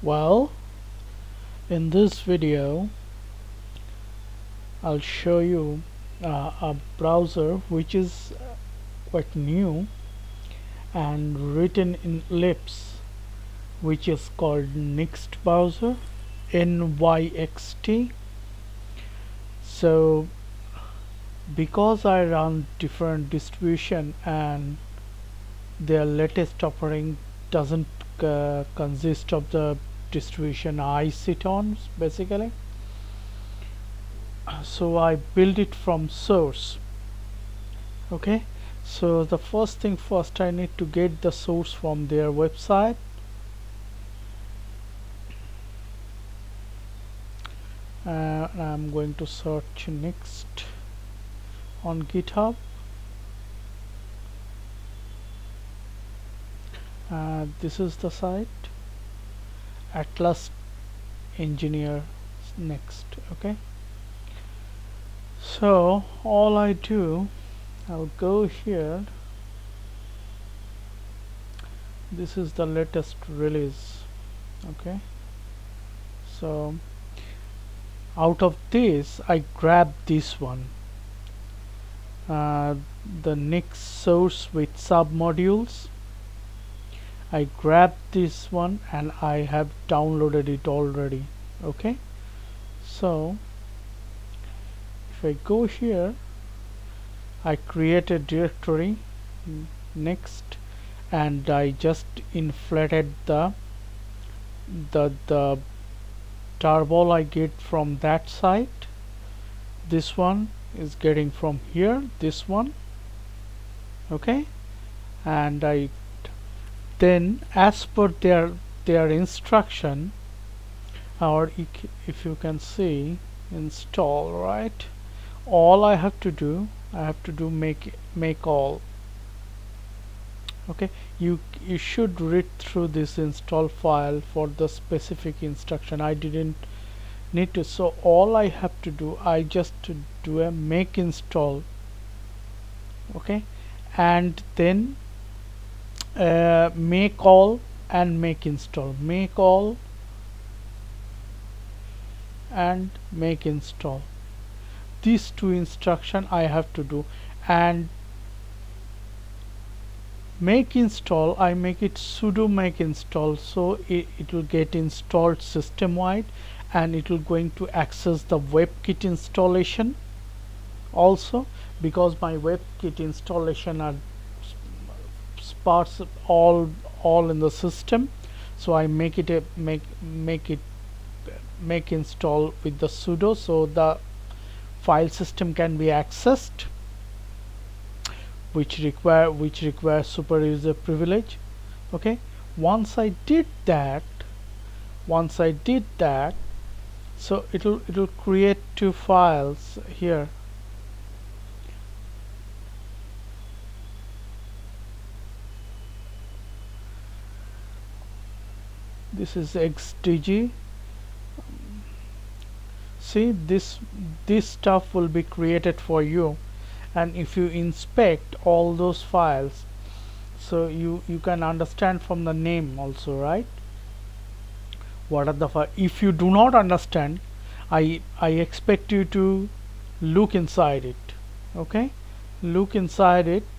well in this video I'll show you uh, a browser which is quite new and written in Lisp which is called Nyxt browser NYXT so because I run different distribution and their latest offering doesn't uh, consist of the distribution I sit on basically. So I build it from source okay? So the first thing first I need to get the source from their website. Uh, I'm going to search Nyxt on github. Uh, this is the site atlas engineer nyxt okay? So all I do I'll go here. This is the latest release okay? So out of this I grab this one. Uh, the Nyxt source with submodules I grab this one and I have downloaded it already okay? So if I go here I create a directory nyxt and I just inflated the the the tarball I get from that site. This one is getting from here this one okay? And I then as per their their instruction or if you can see install right? All I have to do I have to do make make all. Okay? You you should read through this install file for the specific instruction. I didn't need to. So all I have to do I just do a make install. Okay? And then uh, make all and make install. Make all and make install. These two instruction I have to do. And make install I make it sudo make install. So it, it will get installed system wide and it will going to access the WebKit installation also because my WebKit installation are parts all all in the system. So I make it a make make it make install with the sudo so the file system can be accessed which require which requires super user privilege. Okay? Once I did that once I did that so it'll it'll create two files here this is xdg see this this stuff will be created for you. And if you inspect all those files so you you can understand from the name also right? What are the if you do not understand I I expect you to look inside it okay? Look inside it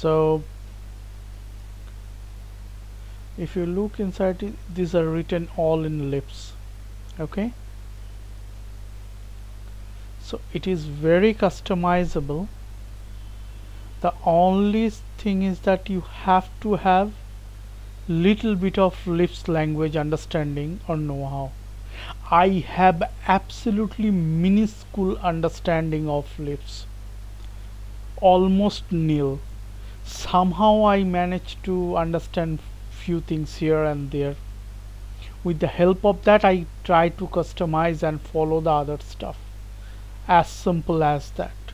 so if you look inside these are written all in Lisp okay? So it is very customizable. The only thing is that you have to have little bit of Lisp language understanding or know-how. I have absolutely minuscule understanding of Lisp. Almost nil somehow I managed to understand few things here and there. With the help of that I try to customize and follow the other stuff. As simple as that.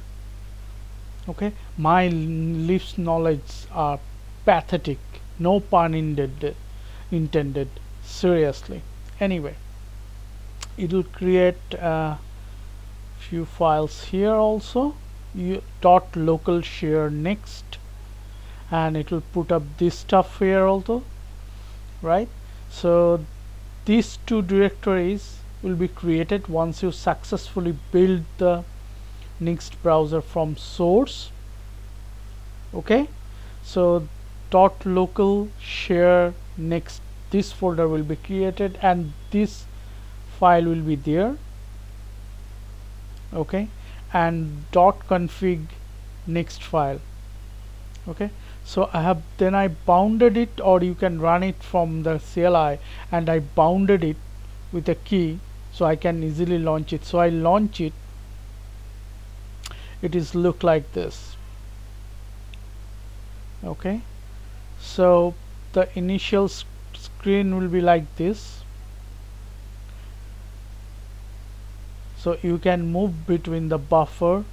Okay? My Lisp knowledge are pathetic. No pun intended intended. Seriously. Anyway it will create a few files here also. You dot local share nyxt and it will put up this stuff here also right? So these two directories will be created once you successfully build the Nyxt browser from source okay? So dot local share nyxt this folder will be created and this file will be there okay? And dot config nyxt file okay? So I have then I bounded it or you can run it from the CLI and I bounded it with a key so I can easily launch it. So I launch it. It is look like this. Okay? So the initial screen will be like this. So you can move between the buffer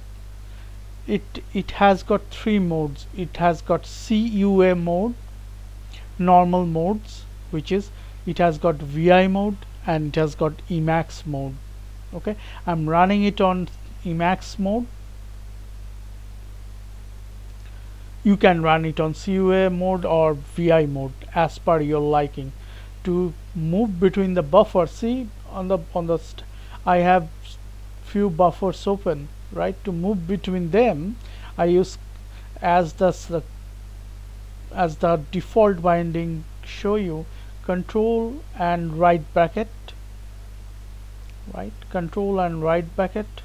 it it has got three modes. It has got CUA mode normal modes which is it has got VI mode and it has got Emacs mode. Okay? I'm running it on Emacs mode. You can run it on CUA mode or VI mode as per your liking. To move between the buffer see on the on the I have few buffers open right to move between them I use as the as the default binding show you control and right bracket right control and right bracket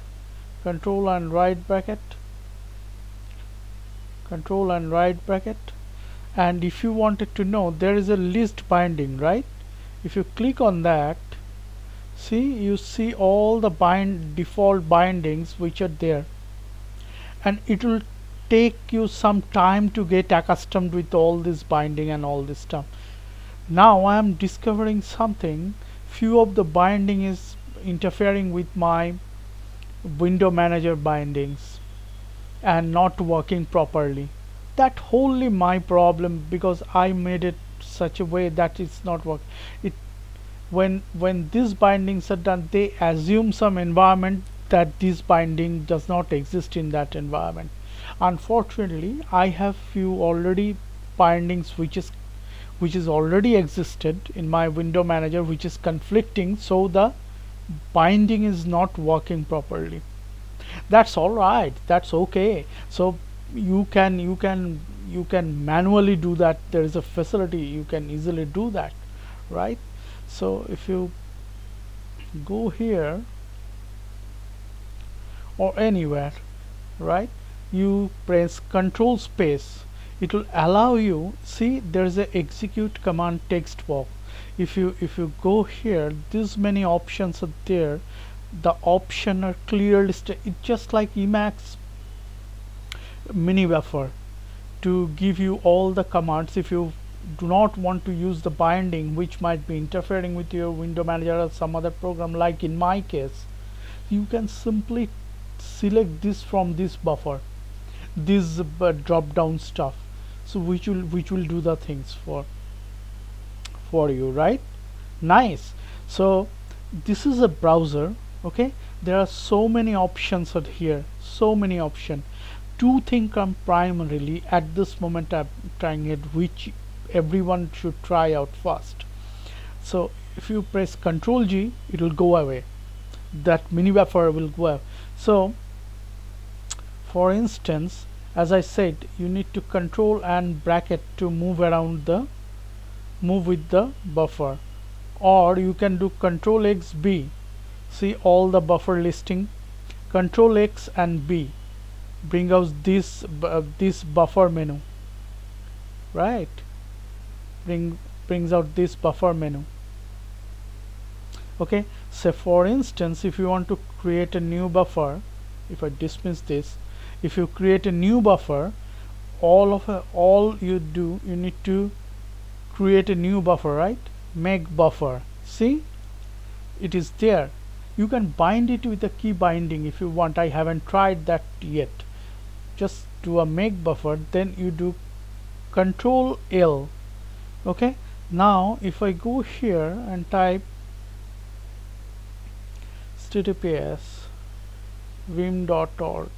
control and right bracket control and right bracket. And if you wanted to know there is a list binding right? If you click on that see you see all the bind default bindings which are there. And it will take you some time to get accustomed with all this binding and all this stuff. Now I am discovering something. Few of the binding is interfering with my window manager bindings and not working properly. That wholly my problem because I made it such a way that it's not work it when when these bindings are done they assume some environment that this binding does not exist in that environment. Unfortunately I have few already bindings which is which is already existed in my window manager which is conflicting so the binding is not working properly. That's all right. That's okay. So you can you can you can manually do that. There is a facility. You can easily do that right so if you go here or anywhere right you press control space. It will allow you see there's a execute command text box. If you if you go here this many options are there. The option are clearly it's just like Emacs mini buffer to give you all the commands. If you do not want to use the binding which might be interfering with your window manager or some other program like in my case you can simply select this from this buffer this uh, drop down stuff so which will which will do the things for for you right? Nice. So this is a browser okay? There are so many options out here so many options. Two things come primarily at this moment I'm trying it which everyone should try out first so if you press control G it will go away. That mini buffer will go away. So for instance as I said you need to control and bracket to move around the move with the buffer. Or you can do control X B. See all the buffer listing? Control X and B. Bring out this uh, this buffer menu. Right bring brings out this buffer menu. Okay so for instance if you want to create a new buffer if I dismiss this if you create a new buffer all of a, all you do you need to create a new buffer right? Make buffer. See? It is there. You can bind it with a key binding if you want. I haven't tried that yet. Just do a make buffer then you do control L okay? Now if I go here and type https vim.org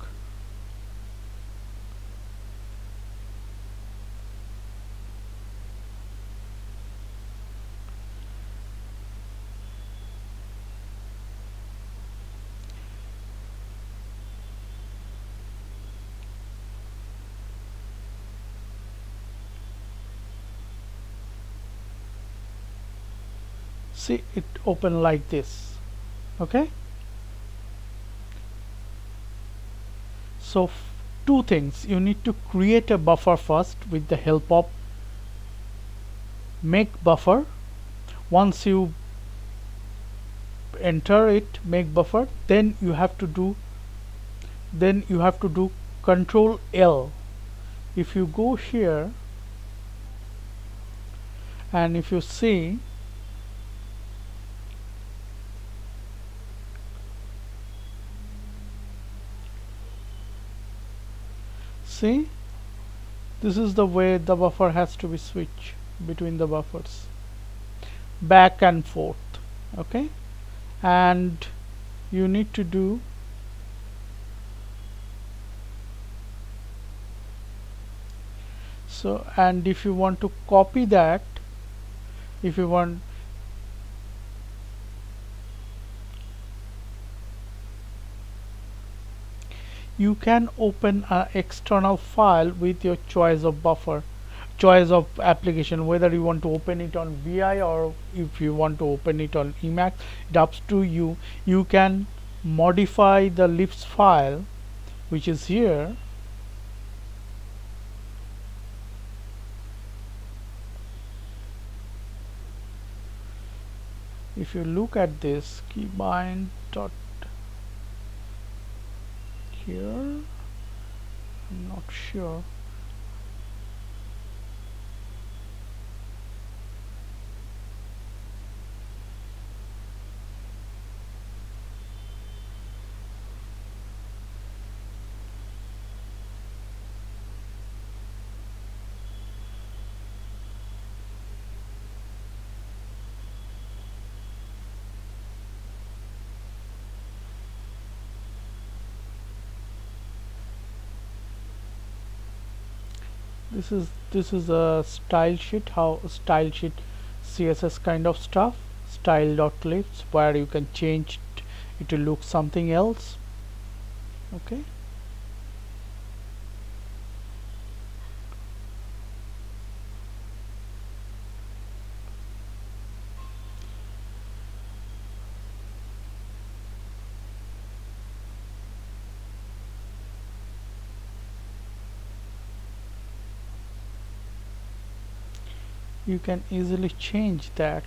see it open like this okay? So two things. You need to create a buffer first with the help of make buffer. Once you enter it make buffer then you have to do then you have to do control L. If you go here and if you see see? This is the way the buffer has to be switched between the buffers. Back and forth okay? And you need to do so and if you want to copy that if you want you can open an external file with your choice of buffer choice of application whether you want to open it on VI or if you want to open it on Emacs it up to you. You can modify the Lisp file which is here if you look at this keybind dot here? I'm not sure this is this is a style sheet how style sheet css kind of stuff style dot style.lisp where you can change it to look something else. Okay you can easily change that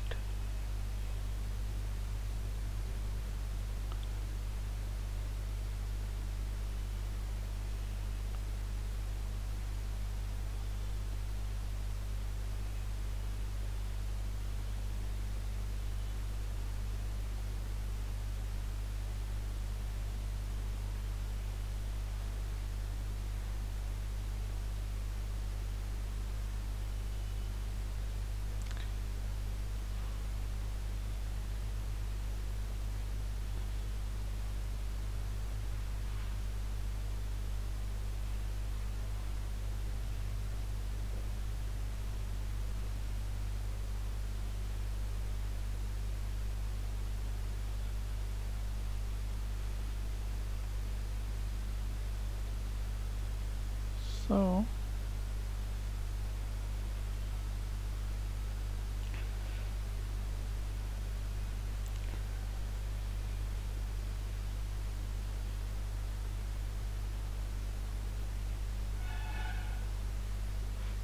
so.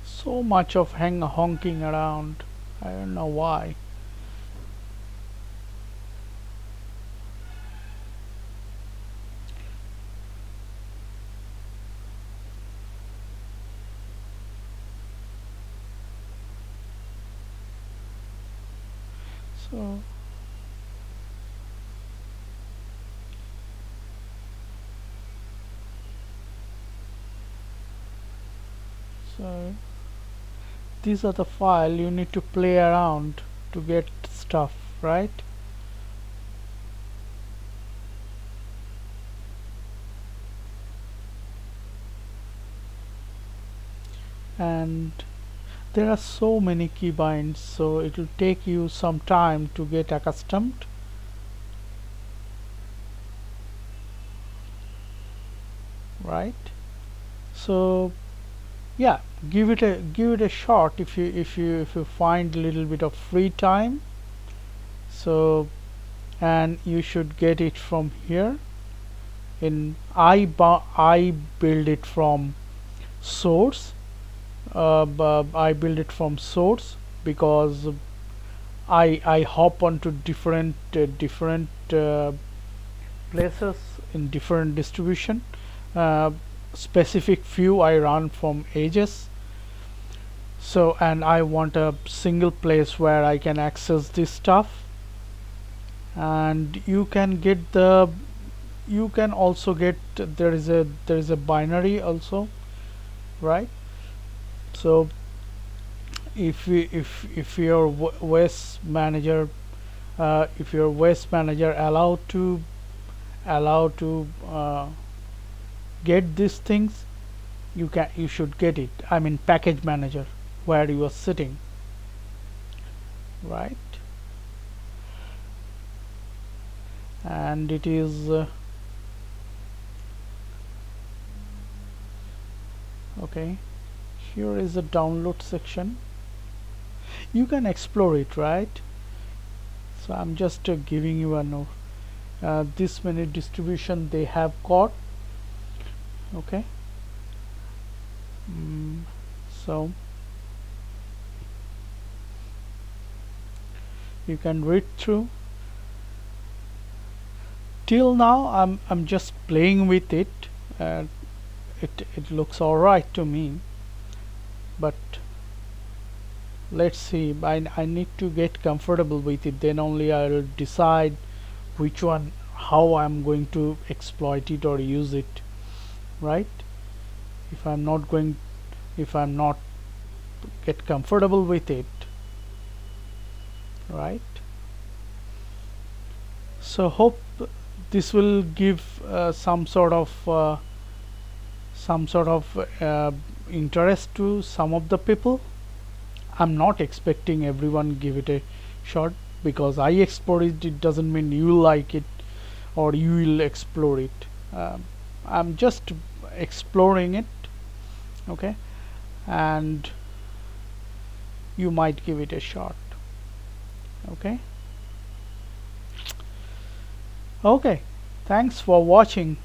So much of hang honking around. I don't know why so so these are the file you need to play around to get stuff right and there are so many keybinds so it will take you some time to get accustomed. Right? So yeah give it a give it a shot if you if you if you find a little bit of free time. So and you should get it from here. In I I build it from source uh, I build it from source because I I hop onto different uh, different uh, places in different distribution. Uh, specific view I run from edges so and I want a single place where I can access this stuff. And you can get the you can also get there is a there is a binary also right so if if if your OS manager uh, if your OS manager allowed to allow to uh, get these things you can you should get it. I mean package manager where you are sitting. Right? And it is uh, okay here is the download section. You can explore it right? So I'm just uh, giving you a note uh, this many distribution they have got. Okay? Mm, so you can read through. Till now I'm I'm just playing with it uh, it it looks alright to me but let's see I, I need to get comfortable with it. Then only I'll decide which one how I'm going to exploit it or use it right? If I'm not going if I'm not get comfortable with it right? So hope this will give uh, some sort of uh, some sort of uh, interest to some of the people. I'm not expecting everyone give it a shot because I explore it. It doesn't mean you like it or you will explore it. Um, I'm just exploring it okay? And you might give it a shot okay? Okay thanks for watching